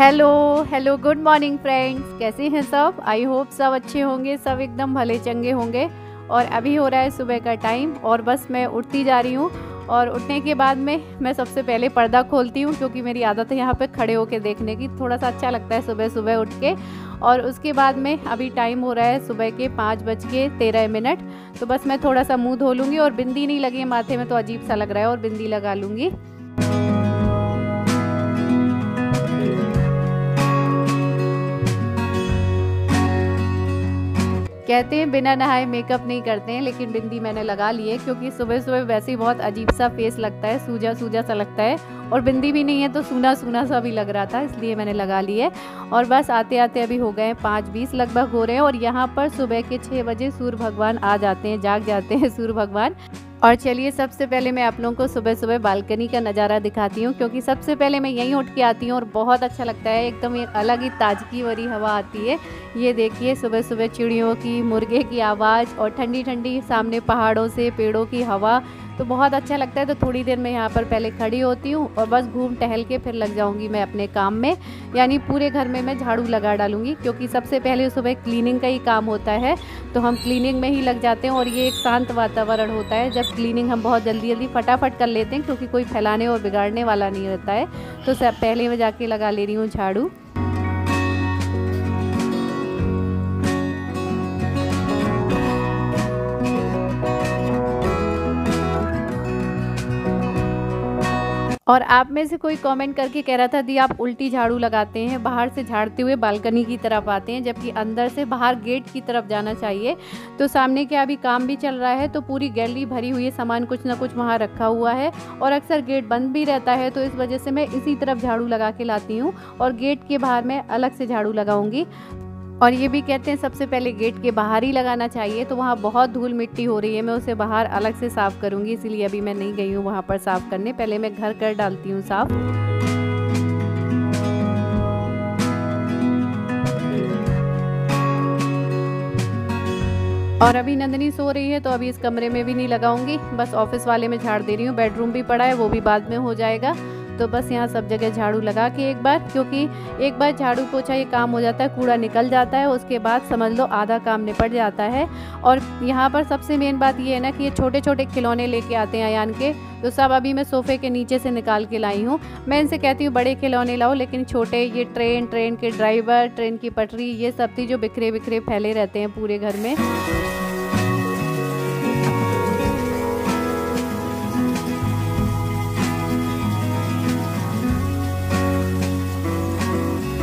Hello hello good morning friends कैसे हैं सब? आई होप सब अच्छे होंगे, सब एकदम भले चंगे होंगे। और अभी हो रहा है सुबह का टाइम और बस मैं उठती जा रही हूँ। और उठने के बाद में मैं सबसे पहले पर्दा खोलती हूँ, क्योंकि मेरी आदत है यहाँ पे खड़े होकर देखने की। थोड़ा सा अच्छा लगता है सुबह सुबह उठ के। और उसके बाद में अभी टाइम हो रहा है सुबह के पाँच बज के तेरह मिनट। तो बस मैं थोड़ा सा मुँह धो लूँगी और बिंदी नहीं लगी माथे में तो अजीब सा लग रहा है और बिंदी लगा लूँगी। कहते हैं, बिना नहाए मेकअप नहीं करते हैं, लेकिन बिंदी मैंने लगा ली है, क्योंकि सुबह सुबह वैसे ही बहुत अजीब सा फेस लगता है, सूजा सूजा सा लगता है, और बिंदी भी नहीं है तो सूना सूना सा भी लग रहा था, इसलिए मैंने लगा ली है। और बस आते आते अभी हो गए हैं पाँच बीस, लगभग हो रहे हैं, और यहाँ पर सुबह के छः बजे सूर्य भगवान आ जाते हैं, जाग जाते हैं सूर्य भगवान। और चलिए सबसे पहले मैं आप लोगों को सुबह सुबह बालकनी का नज़ारा दिखाती हूँ, क्योंकि सबसे पहले मैं यहीं उठ के आती हूँ और बहुत अच्छा लगता है। एकदम एक अलग ही ताजगी वाली हवा आती है। ये देखिए सुबह सुबह चिड़ियों की, मुर्गे की आवाज़ और ठंडी ठंडी सामने पहाड़ों से, पेड़ों की हवा। तो बहुत अच्छा लगता है तो थोड़ी देर मैं यहाँ पर पहले खड़ी होती हूँ और बस घूम टहल के फिर लग जाऊँगी मैं अपने काम में। यानी पूरे घर में मैं झाड़ू लगा डालूँगी, क्योंकि सबसे पहले सुबह क्लीनिंग का ही काम होता है तो हम क्लीनिंग में ही लग जाते हैं और ये एक शांत वातावरण होता है। जब क्लीनिंग हम बहुत जल्दी जल्दी फटाफट कर लेते हैं, क्योंकि कोई फैलाने और बिगाड़ने वाला नहीं रहता है तो सब पहले मैं जाके लगा ले रही हूँ झाड़ू। और आप में से कोई कमेंट करके कह रहा था, दी, आप उल्टी झाड़ू लगाते हैं, बाहर से झाड़ते हुए बालकनी की तरफ़ आते हैं, जबकि अंदर से बाहर गेट की तरफ़ जाना चाहिए। तो सामने क्या अभी काम भी चल रहा है? तो पूरी गैलरी भरी हुई है, सामान कुछ ना कुछ वहाँ रखा हुआ है और अक्सर गेट बंद भी रहता है तो इस वजह से मैं इसी तरफ़ झाड़ू लगा के लाती हूँ और गेट के बाहर मैं अलग से झाड़ू लगाऊँगी। और ये भी कहते हैं, सबसे पहले गेट के बाहर ही लगाना चाहिए तो वहाँ बहुत धूल मिट्टी हो रही है, मैं उसे बाहर अलग से साफ़ करूँगी, इसीलिए अभी मैं नहीं गई हूँ वहाँ पर साफ़ करने, पहले मैं घर कर डालती हूँ साफ़। और अभी नंदनी सो रही है तो अभी इस कमरे में भी नहीं लगाऊँगी, बस ऑफ़िस वाले में झाड़ दे रही हूँ, बेडरूम भी पड़ा है, वो भी बाद में हो जाएगा। तो बस यहाँ सब जगह झाड़ू लगा के एक बार, क्योंकि एक बार झाड़ू पोछा ये काम हो जाता है, कूड़ा निकल जाता है, उसके बाद समझ लो आधा काम निपट जाता है। और यहाँ पर सबसे मेन बात ये है ना कि ये छोटे छोटे खिलौने लेके आते हैं अयान के तो सब अभी मैं सोफ़े के नीचे से निकाल के लाई हूँ। मैं इनसे कहती हूँ, बड़े खिलौने लाओ, लेकिन छोटे ये ट्रेन ट्रेन के ड्राइवर ट्रेन की पटरी, ये सब थी जो बिखरे बिखरे फैले रहते हैं पूरे घर में।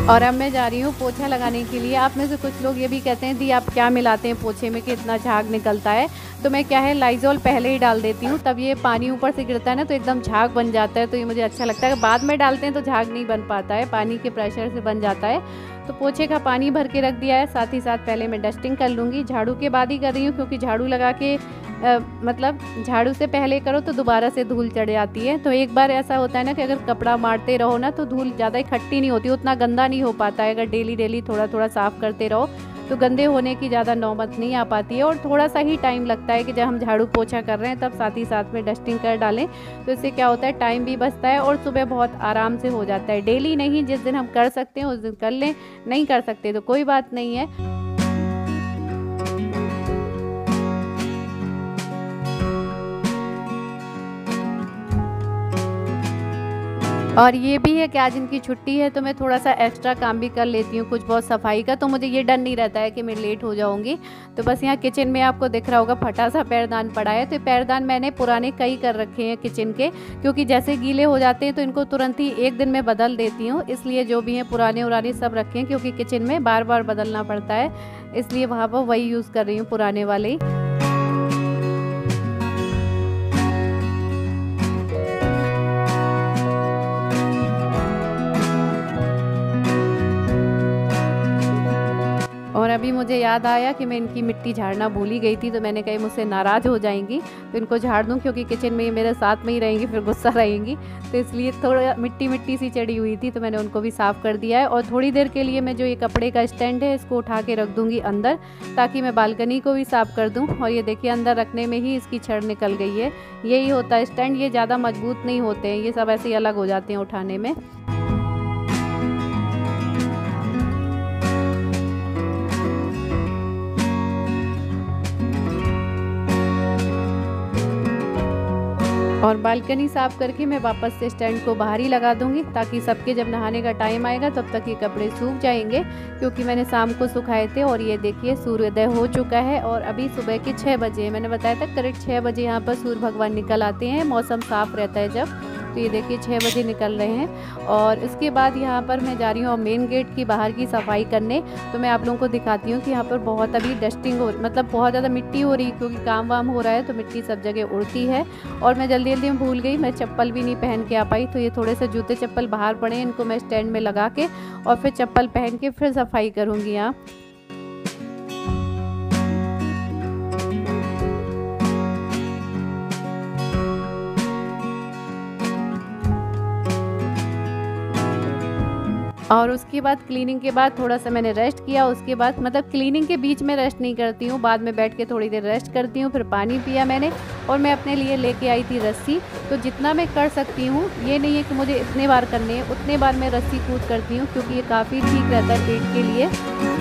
और अब मैं जा रही हूँ पोछा लगाने के लिए। आप में से कुछ लोग ये भी कहते हैं, दी, आप क्या मिलाते हैं पोछे में कि इतना झाग निकलता है? तो मैं क्या है लाइजोल पहले ही डाल देती हूँ। तब ये पानी ऊपर से गिरता है ना तो एकदम झाग बन जाता है तो ये मुझे अच्छा लगता है। बाद में डालते हैं तो झाग नहीं बन पाता है, पानी के प्रेशर से बन जाता है। तो पोछे का पानी भर के रख दिया है, साथ ही साथ पहले मैं डस्टिंग कर लूँगी। झाड़ू के बाद ही कर रही हूँ, क्योंकि झाड़ू लगा के मतलब झाड़ू से पहले करो तो दोबारा से धूल चढ़ जाती है। तो एक बार ऐसा होता है ना कि अगर कपड़ा मारते रहो ना तो धूल ज़्यादा इकट्ठी नहीं होती, उतना गंदा नहीं हो पाता है। अगर डेली डेली थोड़ा थोड़ा साफ़ करते रहो तो गंदे होने की ज़्यादा नौबत नहीं आ पाती है। और थोड़ा सा ही टाइम लगता है कि जब हम झाड़ू पोछा कर रहे हैं तब साथ ही साथ में डस्टिंग कर डालें तो इससे क्या होता है, टाइम भी बचता है और सुबह बहुत आराम से हो जाता है। डेली नहीं जिस दिन हम कर सकते हैं, उस दिन कर लें, नहीं कर सकते तो कोई बात नहीं है। और ये भी है कि आज इनकी छुट्टी है तो मैं थोड़ा सा एक्स्ट्रा काम भी कर लेती हूँ, कुछ बहुत सफ़ाई का तो मुझे ये डर नहीं रहता है कि मैं लेट हो जाऊँगी। तो बस यहाँ किचन में आपको दिख रहा होगा फटा सा पैरदान पड़ा है। तो पैरदान मैंने पुराने कई कर रखे हैं किचन के, क्योंकि जैसे गीले हो जाते हैं तो इनको तुरंत ही एक दिन में बदल देती हूँ। इसलिए जो भी हैं पुराने उराने सब रखे हैं, क्योंकि किचन में बार बार बदलना पड़ता है। इसलिए वहाँ पर वही यूज़ कर रही हूँ पुराने वाले ही। अभी मुझे याद आया कि मैं इनकी मिट्टी झाड़ना भूल ही गई थी तो मैंने कही मुझसे नाराज़ हो जाएँगी तो इनको झाड़ दूँ, क्योंकि किचन में ये मेरे साथ में ही रहेंगी, फिर गुस्सा रहेंगी। तो इसलिए थोड़ा मिट्टी मिट्टी सी चढ़ी हुई थी तो मैंने उनको भी साफ़ कर दिया है। और थोड़ी देर के लिए मैं जो ये कपड़े का स्टैंड है, इसको उठा के रख दूँगी अंदर, ताकि मैं बालकनी को भी साफ़ कर दूँ। और ये देखिए, अंदर रखने में ही इसकी छड़ निकल गई है। यही होता है स्टैंड ये ज़्यादा मज़बूत नहीं होते हैं, ये सब ऐसे ही अलग हो जाते हैं उठाने में। और बालकनी साफ़ करके मैं वापस से स्टैंड को बाहर ही लगा दूँगी, ताकि सबके जब नहाने का टाइम आएगा, तब तक ये कपड़े सूख जाएँगे, क्योंकि मैंने शाम को सुखाए थे और ये देखिए सूर्योदय हो चुका है और अभी सुबह के छः बजे मैंने बताया था करेक्ट छः बजे यहाँ पर सूर्य भगवान निकल आते हैं, मौसम साफ़ रहता है जब। तो ये देखिए छः बजे निकल रहे हैं और इसके बाद यहाँ पर मैं जा रही हूँ मेन गेट की बाहर की सफ़ाई करने। तो मैं आप लोगों को दिखाती हूँ कि यहाँ पर बहुत अभी डस्टिंग हो मतलब बहुत ज़्यादा मिट्टी हो रही है क्योंकि काम वाम हो रहा है तो मिट्टी सब जगह उड़ती है। और मैं जल्दी जल्दी में भूल गई, मैं चप्पल भी नहीं पहन के आ पाई तो ये थोड़े से जूते चप्पल बाहर पड़े इनको मैं स्टैंड में लगा के और फिर चप्पल पहन के फिर सफ़ाई करूँगी यहाँ। और उसके बाद क्लीनिंग के बाद थोड़ा सा मैंने रेस्ट किया, उसके बाद मतलब क्लीनिंग के बीच में रेस्ट नहीं करती हूँ, बाद में बैठ के थोड़ी देर रेस्ट करती हूँ, फिर पानी पिया मैंने और मैं अपने लिए लेके आई थी रस्सी। तो जितना मैं कर सकती हूँ, ये नहीं है कि मुझे इतने बार करने हैं, उतने बार मैं रस्सी कूद करती हूँ, क्योंकि ये काफ़ी ठीक रहता है पेट के लिए।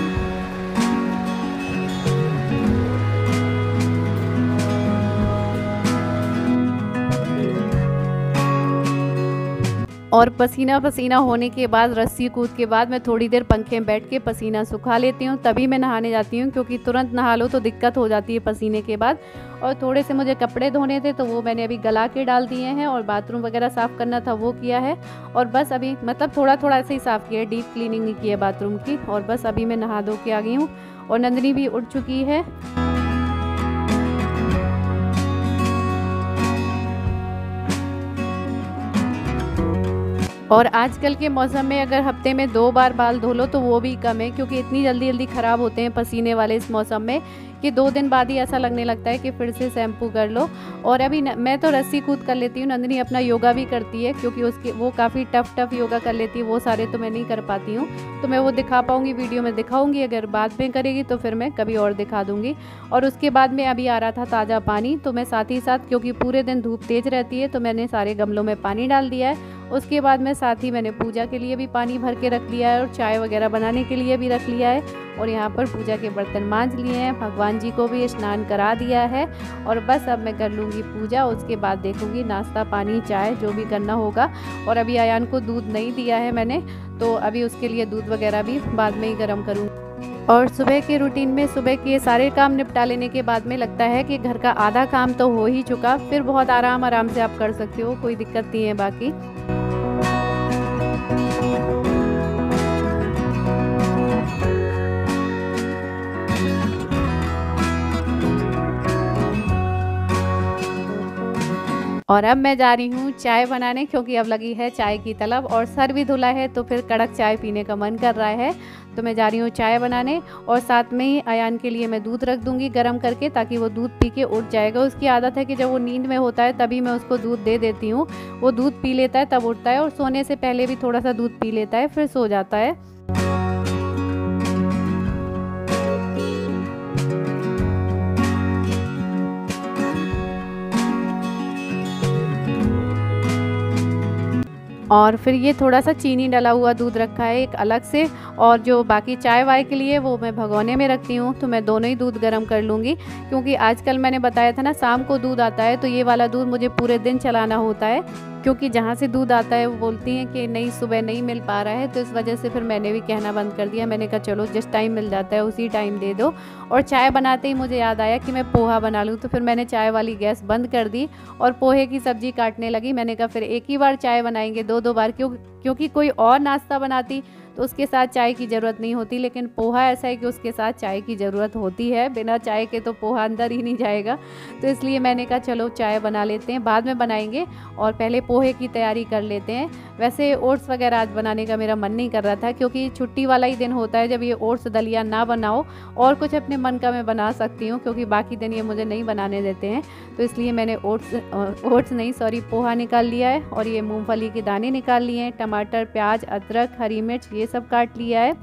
और पसीना पसीना होने के बाद, रस्सी कूद के बाद मैं थोड़ी देर पंखे में बैठ के पसीना सुखा लेती हूँ, तभी मैं नहाने जाती हूँ, क्योंकि तुरंत नहा लो तो दिक्कत हो जाती है पसीने के बाद। और थोड़े से मुझे कपड़े धोने थे तो वो मैंने अभी गला के डाल दिए हैं और बाथरूम वगैरह साफ़ करना था, वो किया है। और बस अभी मतलब थोड़ा थोड़ा ऐसे ही साफ़ किया है, डीप क्लीनिंग नहीं की है बाथरूम की। और बस अभी मैं नहा धो के आ गई हूँ और नंदनी भी उठ चुकी है। और आजकल के मौसम में अगर हफ़्ते में दो बार बाल धो लो तो वो भी कम है क्योंकि इतनी जल्दी जल्दी ख़राब होते हैं पसीने वाले इस मौसम में कि दो दिन बाद ही ऐसा लगने लगता है कि फिर से शैम्पू कर लो। और अभी न, मैं तो रस्सी कूद कर लेती हूँ नंदनी अपना योगा भी करती है क्योंकि उसके वो काफ़ी टफ टफ योगा कर लेती है वो सारे तो मैं नहीं कर पाती हूँ। तो मैं वो दिखा पाऊँगी वीडियो में दिखाऊँगी अगर बाद में करेगी तो फिर मैं कभी और दिखा दूँगी। और उसके बाद में अभी आ रहा था ताज़ा पानी तो मैं साथ ही साथ क्योंकि पूरे दिन धूप तेज़ रहती है तो मैंने सारे गमलों में पानी डाल दिया है। उसके बाद में साथ ही मैंने पूजा के लिए भी पानी भर के रख लिया है और चाय वगैरह बनाने के लिए भी रख लिया है। और यहाँ पर पूजा के बर्तन मांझ लिए हैं। भगवान जी को भी स्नान करा दिया है। और बस अब मैं कर लूँगी पूजा। उसके बाद देखूँगी नाश्ता, पानी, चाय जो भी करना होगा। और अभी आयान को दूध नहीं दिया है मैंने तो अभी उसके लिए दूध वगैरह भी बाद में ही गर्म करूँगी। और सुबह के रूटीन में सुबह के सारे काम निपटा लेने के बाद में लगता है कि घर का आधा काम तो हो ही चुका। फिर बहुत आराम आराम से आप कर सकते हो, कोई दिक्कत नहीं है बाकी। और अब मैं जा रही हूँ चाय बनाने, क्योंकि अब लगी है चाय की तलब और सर भी धुला है तो फिर कड़क चाय पीने का मन कर रहा है। तो मैं जा रही हूँ चाय बनाने और साथ में ही अयान के लिए मैं दूध रख दूँगी गर्म करके ताकि वो दूध पी के उठ जाएगा। उसकी आदत है कि जब वो नींद में होता है तभी मैं उसको दूध दे देती हूँ। वो दूध पी लेता है, तब उठता है और सोने से पहले भी थोड़ा सा दूध पी लेता है, फिर सो जाता है। और फिर ये थोड़ा सा चीनी डला हुआ दूध रखा है एक अलग से और जो बाकी चाय वाय के लिए वो मैं भगोने में रखती हूँ तो मैं दोनों ही दूध गर्म कर लूँगी। क्योंकि आजकल मैंने बताया था ना, शाम को दूध आता है तो ये वाला दूध मुझे पूरे दिन चलाना होता है। क्योंकि जहाँ से दूध आता है वो बोलती हैं कि नहीं, सुबह नहीं मिल पा रहा है तो इस वजह से फिर मैंने भी कहना बंद कर दिया। मैंने कहा, चलो, जिस टाइम मिल जाता है, उसी टाइम दे दो। और चाय बनाते ही मुझे याद आया कि मैं पोहा बना लूँ तो फिर मैंने चाय वाली गैस बंद कर दी और पोहे की सब्ज़ी काटने लगी। मैंने कहा, फिर एक ही बार चाय बनाएँगे दो दो बार, क्यों, क्योंकि कोई और नाश्ता बनाती तो उसके साथ चाय की ज़रूरत नहीं होती, लेकिन पोहा ऐसा है कि उसके साथ चाय की ज़रूरत होती है। बिना चाय के तो पोहा अंदर ही नहीं जाएगा। तो इसलिए मैंने कहा, चलो, चाय बना लेते हैं, बाद में बनाएँगे और पहले पोहे की तैयारी कर लेते हैं। वैसे ओट्स वगैरह आज बनाने का मेरा मन नहीं कर रहा था, क्योंकि छुट्टी वाला ही दिन होता है। जब ये ओट्स दलिया ना बनाओ, और कुछ अपने मन का मैं बना सकती हूँ, क्योंकि बाकी दिन ये मुझे नहीं बनाने देते हैं। तो इसलिए मैंने ओट्स ओट्स नहीं, सॉरी, पोहा निकाल लिया है और ये मूँगफली के दाने निकाल लिए हैं। टमाटर, प्याज, अदरक, हरी मिर्च, ये सब काट लिया है।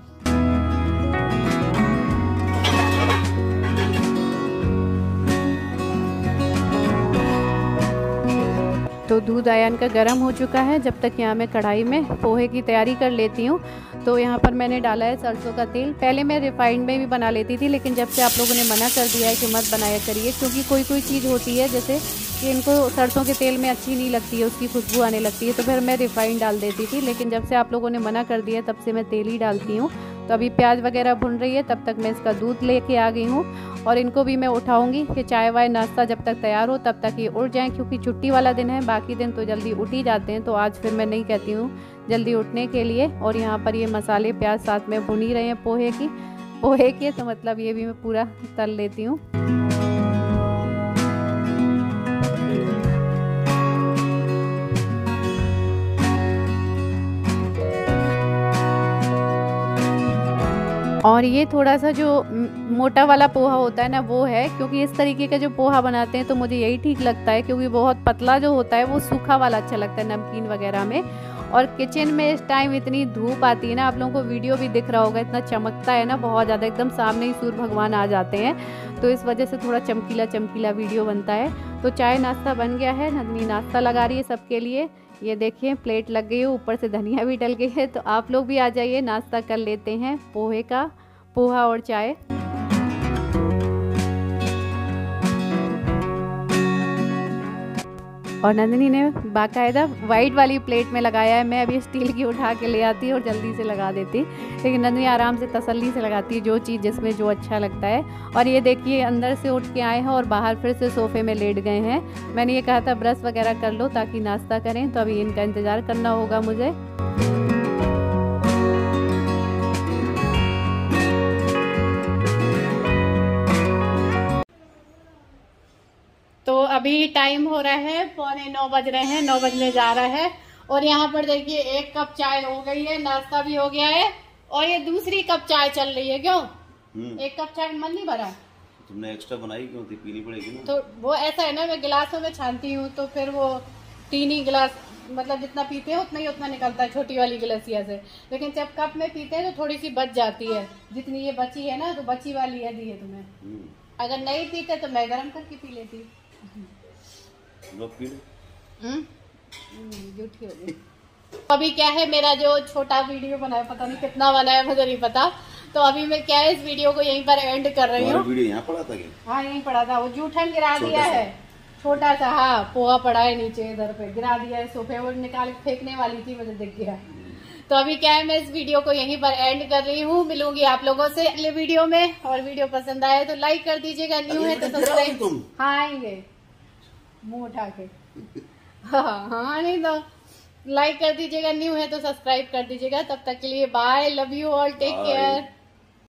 तो दूध आयन का गर्म हो चुका है, जब तक यहाँ मैं कढ़ाई में पोहे की तैयारी कर लेती हूँ। तो यहाँ पर मैंने डाला है सरसों का तेल। पहले मैं रिफाइंड में भी बना लेती थी, लेकिन जब से आप लोगों ने मना कर दिया है कि मत बनाया करिए, क्योंकि कोई कोई चीज़ होती है, जैसे कि इनको सरसों के तेल में अच्छी नहीं लगती है, उसकी खुशबू आने लगती है। तो फिर मैं रिफाइंड डाल देती थी, लेकिन जब से आप लोगों ने मना कर दिया, तब से मैं तेल ही डालती हूँ। तो अभी प्याज वगैरह भुन रही है, तब तक मैं इसका दूध लेके आ गई हूँ और इनको भी मैं उठाऊँगी कि चाय वाय नाश्ता जब तक तैयार हो, तब तक ये उठ जाएँ, क्योंकि छुट्टी वाला दिन है, बाकी दिन तो जल्दी उठ ही जाते हैं। तो आज फिर मैं नहीं कहती हूँ जल्दी उठने के लिए। और यहाँ पर ये मसाले प्याज साथ में भुन ही रहे हैं पोहे की। पोहे के तो मतलब ये भी मैं पूरा तल लेती हूँ। और ये थोड़ा सा जो मोटा वाला पोहा होता है ना, वो है, क्योंकि इस तरीके का जो पोहा बनाते हैं तो मुझे यही ठीक लगता है, क्योंकि बहुत पतला जो होता है, वो सूखा वाला अच्छा लगता है नमकीन वगैरह में। और किचन में इस टाइम इतनी धूप आती है ना, आप लोगों को वीडियो भी दिख रहा होगा, इतना चमकता है ना, बहुत ज़्यादा, एकदम सामने ही सूर्य भगवान आ जाते हैं तो इस वजह से थोड़ा चमकीला चमकीला वीडियो बनता है। तो चाय नाश्ता बन गया है, नंदनी नाश्ता लगा रही है सबके लिए। ये देखिए, प्लेट लग गई है, ऊपर से धनिया भी डल गई है तो आप लोग भी आ जाइए, नाश्ता कर लेते हैं पोहे का, पोहा और चाय। और नंदिनी ने बाकायदा वाइट वाली प्लेट में लगाया है। मैं अभी स्टील की उठा के ले आती और जल्दी से लगा देती। लेकिन नंदिनी आराम से तसल्ली से लगाती है जो चीज़ जिसमें जो अच्छा लगता है। और ये देखिए, अंदर से उठ के आए हैं और बाहर फिर से सोफे में लेट गए हैं। मैंने ये कहा था, ब्रश वगैरह कर लो ताकि नाश्ता करें। तो अभी इनका इंतज़ार करना होगा मुझे। तो अभी टाइम हो रहा है पौने नौ बज रहे हैं नौ बजने जा रहा है। और यहाँ पर देखिए एक कप चाय हो गई है नाश्ता भी हो गया है और ये दूसरी कप चाय चल रही है क्यों? हम्म। एक कप चाय मन नहीं भरा? तुमने एक्स्ट्रा बनाई क्यों? थी पीनी पड़ेगी ना। तो वो ऐसा है ना मैं गिलासों में छानती हूँ तो फिर वो तीन ही गिलास मतलब जितना पीते हैं उतना ही उतना निकलता है छोटी वाली गिलासिया से। लेकिन जब कप में पीते हैं तो थोड़ी सी बच जाती है। जितनी ये बची है ना तो बची वाली है दी है तुम्हें। हम्म। अगर नहीं पीते तो मैं गर्म करके पी लेती। अभी क्या है मेरा जो छोटा वीडियो बनाया पता नहीं कितना बनाया मुझे नहीं पता। तो अभी मैं क्या है इस वीडियो को यहीं पर एंड कर रही हूँ। वीडियो यहाँ पड़ा था क्या? हाँ यहीं पड़ा था। वो जूठन गिरा दिया है। छोटा सा हाँ पोहा पड़ा है नीचे इधर पे। गिरा दिया है सोफे वो निकाल फेंकने वाली थी मुझे दिख गया। तो अभी क्या है मैं इस वीडियो को यहीं पर एंड कर रही हूँ। मिलूँगी आप लोगों से अगले वीडियो में। और वीडियो पसंद आए तो लाइक कर दीजिएगा न्यू है तो सब्सक्राइब हाँ आएँगे। मुँह उठा के। हाँ हाँ नहीं तो लाइक कर दीजिएगा न्यू है तो सब्सक्राइब कर दीजिएगा। तब तक के लिए bye love you all take care